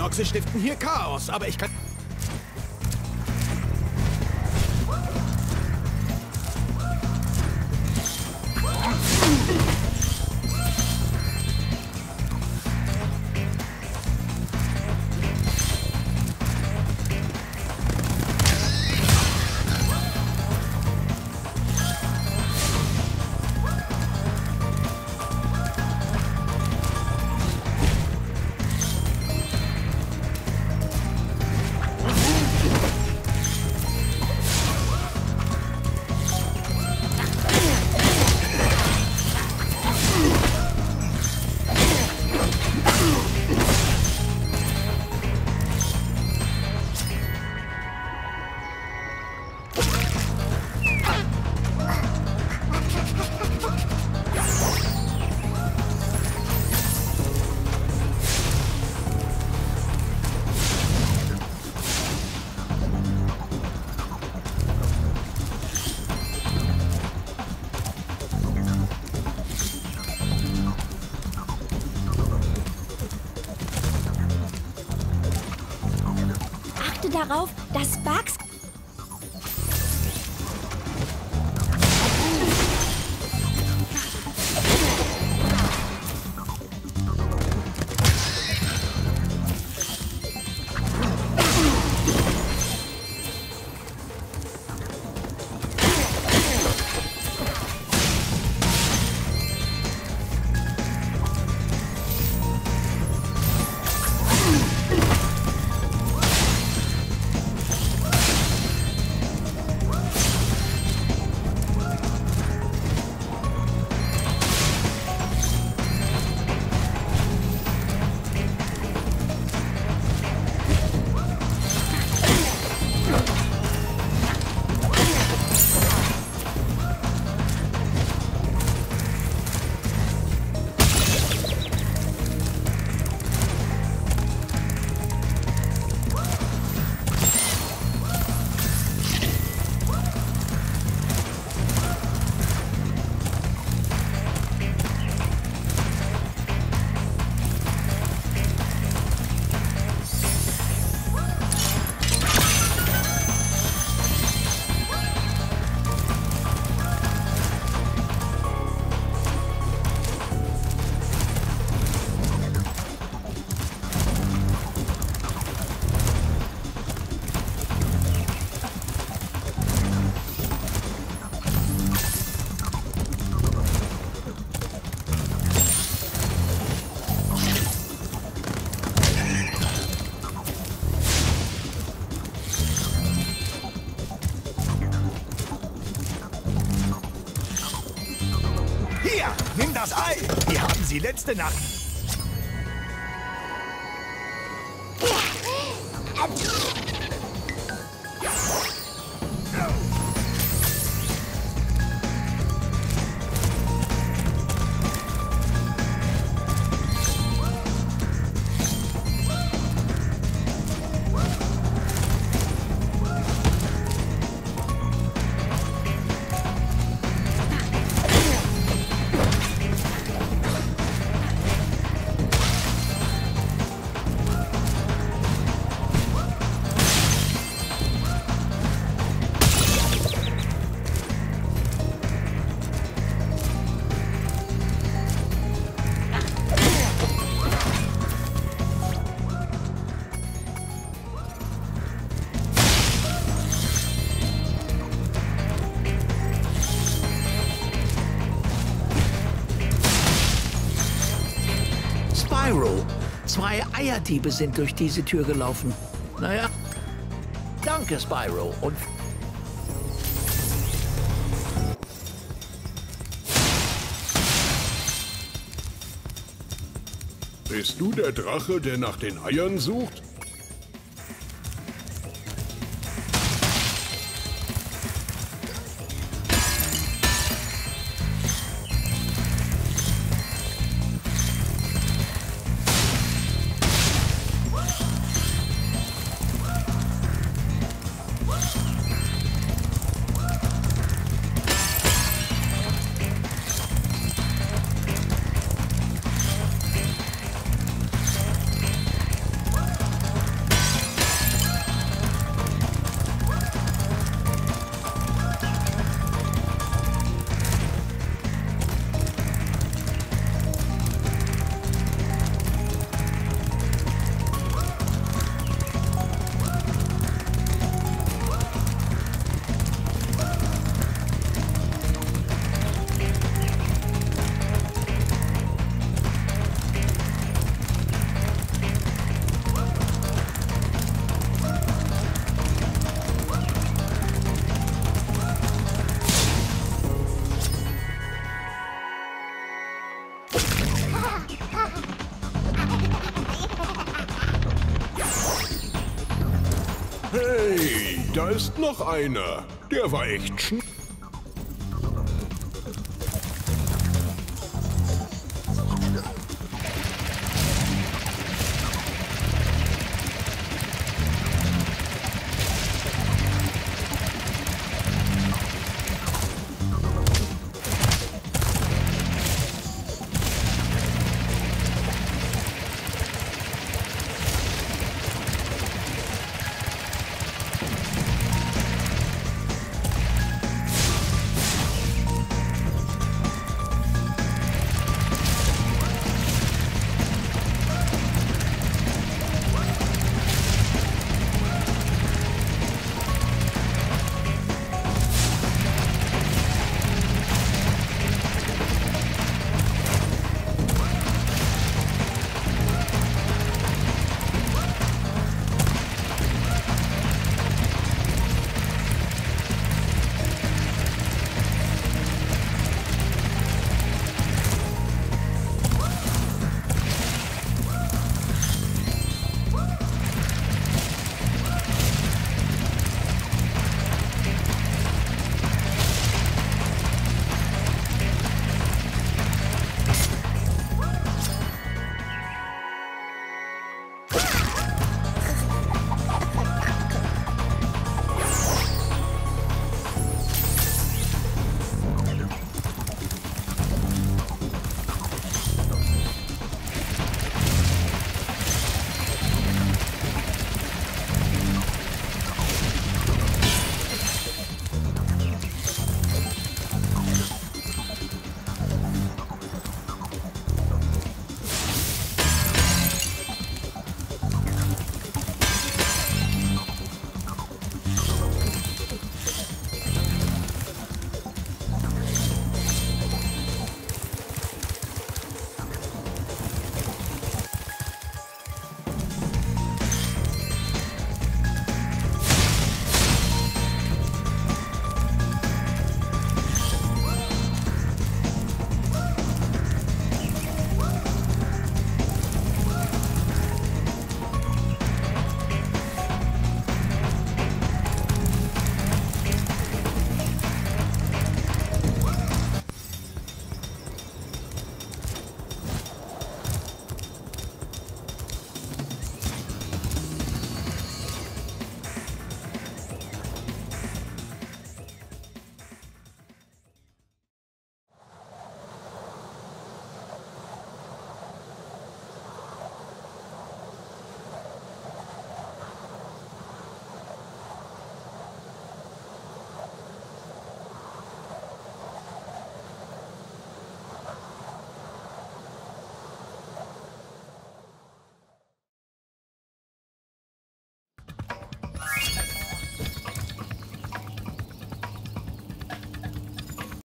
Orks stiften hier Chaos, aber ich kann... darauf, dass Bugs das Ei. Wir haben sie letzte Nacht. Spyro. Zwei Eierdiebe sind durch diese Tür gelaufen. Naja, danke, Spyro. Und Bist du der Drache, der nach den Eiern sucht? Da ist noch einer. Der war echt schnell.